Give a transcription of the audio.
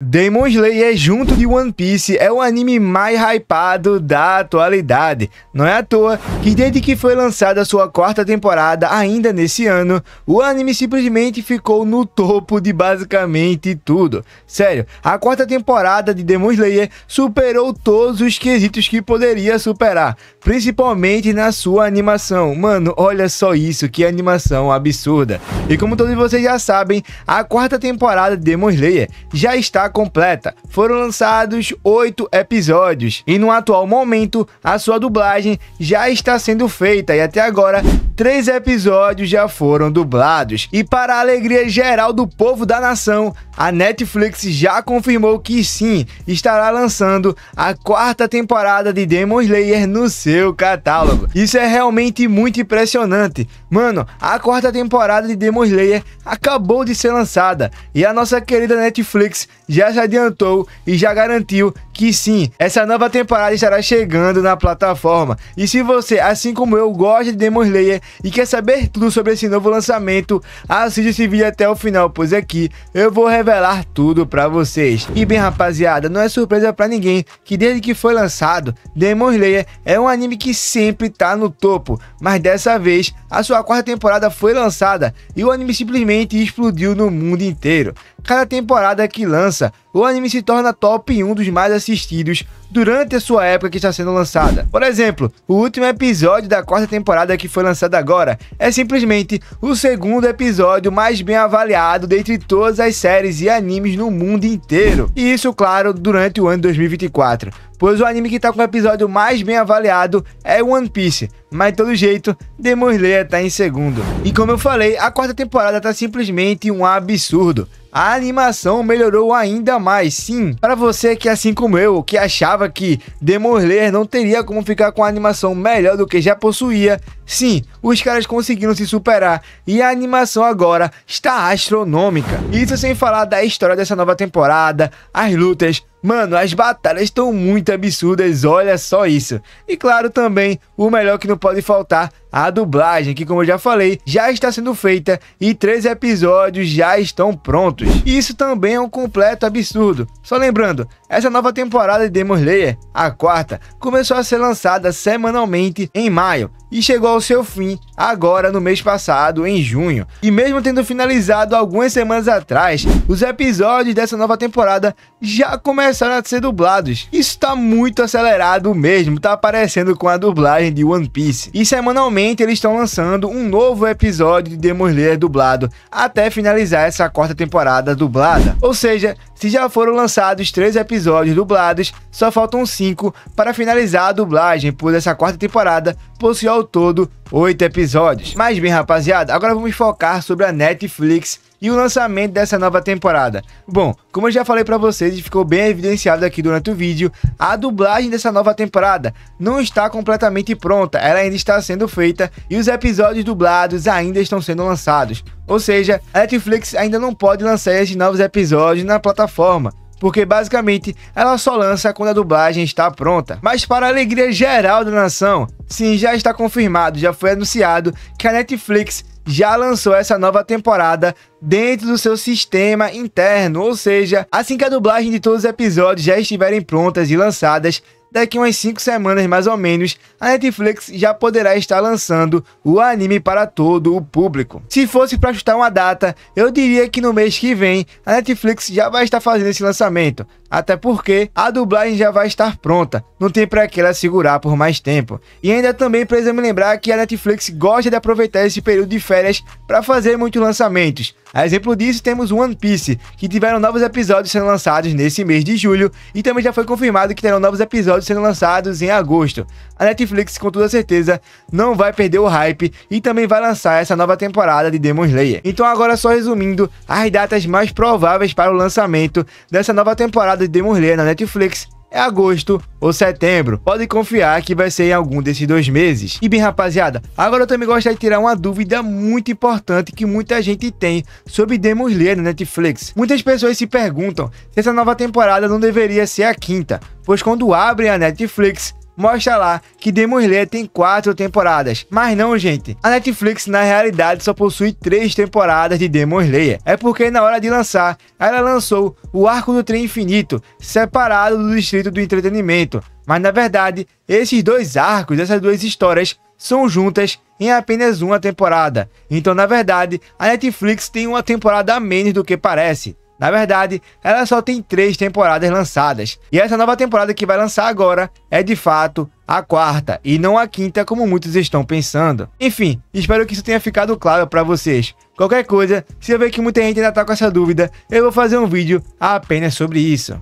Demon Slayer junto de One Piece é o anime mais hypado da atualidade. Não é à toa que desde que foi lançada sua quarta temporada ainda nesse ano, o anime simplesmente ficou no topo de basicamente tudo. Sério, a quarta temporada de Demon Slayer superou todos os quesitos que poderia superar, principalmente na sua animação. Mano, olha só isso, que animação absurda. E como todos vocês já sabem, a quarta temporada de Demon Slayer já está completa. Foram lançados oito episódios e no atual momento a sua dublagem já está sendo feita e até agora três episódios já foram dublados. E para a alegria geral do povo da nação, a Netflix já confirmou que sim, estará lançando a quarta temporada de Demon Slayer no seu catálogo. Isso é realmente muito impressionante. Mano, a quarta temporada de Demon Slayer acabou de ser lançada e a nossa querida Netflix já se adiantou e já garantiu que sim, essa nova temporada estará chegando na plataforma. E se você, assim como eu, gosta de Demon Slayer e quer saber tudo sobre esse novo lançamento, assista esse vídeo até o final, pois aqui eu vou revelar tudo para vocês. E bem, rapaziada, não é surpresa para ninguém que desde que foi lançado, Demon Slayer é um anime que sempre tá no topo, mas dessa vez a sua quarta temporada foi lançada e o anime simplesmente explodiu no mundo inteiro. Cada temporada que lança, o anime se torna top 1 dos mais assistidos durante a sua época que está sendo lançada. Por exemplo, o último episódio da quarta temporada que foi lançado agora é simplesmente o segundo episódio mais bem avaliado dentre todas as séries e animes no mundo inteiro. E isso, claro, durante o ano 2024 pois o anime que está com o episódio mais bem avaliado é One Piece, mas de todo jeito, Demon Slayer tá em segundo. E como eu falei, a quarta temporada tá simplesmente um absurdo a animação melhorou ainda mais. Sim, para você que assim como eu, que achava que Demon Slayer não teria como ficar com a animação melhor do que já possuía, sim, os caras conseguiram se superar e a animação agora está astronômica. Isso sem falar da história dessa nova temporada, as lutas, Mano, as batalhas estão muito absurdas, olha só isso. E claro também, o melhor que não pode faltar, a dublagem, que como eu já falei, já está sendo feita e três episódios já estão prontos. Isso também é um completo absurdo. Só lembrando, essa nova temporada de Demon Slayer, a quarta, começou a ser lançada semanalmente em maio e chegou ao seu fim agora no mês passado, em junho. E mesmo tendo finalizado algumas semanas atrás, os episódios dessa nova temporada já começaram a ser dublados. Isso está muito acelerado mesmo, tá aparecendo com a dublagem de One Piece. E semanalmente eles estão lançando um novo episódio de Demon Slayer dublado até finalizar essa quarta temporada dublada. Ou seja, se já foram lançados três episódios dublados, só faltam cinco para finalizar a dublagem, pois essa quarta temporada possui ao todo oito episódios. Mas bem, rapaziada, agora vamos focar sobre a Netflix e o lançamento dessa nova temporada. Bom, como eu já falei para vocês e ficou bem evidenciado aqui durante o vídeo, a dublagem dessa nova temporada não está completamente pronta, ela ainda está sendo feita e os episódios dublados ainda estão sendo lançados. Ou seja, a Netflix ainda não pode lançar esses novos episódios na plataforma porque basicamente ela só lança quando a dublagem está pronta. Mas para a alegria geral da nação, sim, já está confirmado, já foi anunciado que a Netflix já lançou essa nova temporada dentro do seu sistema interno, ou seja, assim que a dublagem de todos os episódios já estiverem prontas e lançadas, daqui umas 5 semanas mais ou menos, a Netflix já poderá estar lançando o anime para todo o público. Se fosse para chutar uma data, eu diria que no mês que vem a Netflix já vai estar fazendo esse lançamento, até porque a dublagem já vai estar pronta, não tem para que ela segurar por mais tempo. E ainda também precisamos lembrar que a Netflix gosta de aproveitar esse período de férias para fazer muitos lançamentos. A exemplo disso, temos One Piece, que tiveram novos episódios sendo lançados nesse mês de julho, e também já foi confirmado que terão novos episódios sendo lançados em agosto. A Netflix, com toda certeza, não vai perder o hype e também vai lançar essa nova temporada de Demon Slayer. Então, agora só resumindo, as datas mais prováveis para o lançamento dessa nova temporada de Demon Slayer na Netflix é agosto ou setembro. Pode confiar que vai ser em algum desses dois meses. E bem, rapaziada, agora eu também gostaria de tirar uma dúvida muito importante que muita gente tem sobre Demon Slayer na Netflix. Muitas pessoas se perguntam se essa nova temporada não deveria ser a quinta, pois quando abrem a Netflix, mostra lá que Demon Slayer tem quatro temporadas. Mas não, gente. A Netflix, na realidade, só possui três temporadas de Demon Slayer. É porque na hora de lançar, ela lançou o Arco do Trem Infinito, separado do Distrito do Entretenimento. Mas na verdade, esses dois arcos, essas duas histórias, são juntas em apenas uma temporada. Então, na verdade, a Netflix tem uma temporada a menos do que parece. Na verdade, ela só tem três temporadas lançadas. E essa nova temporada que vai lançar agora é de fato a quarta e não a quinta, como muitos estão pensando. Enfim, espero que isso tenha ficado claro para vocês. Qualquer coisa, se eu ver que muita gente ainda tá com essa dúvida, eu vou fazer um vídeo apenas sobre isso.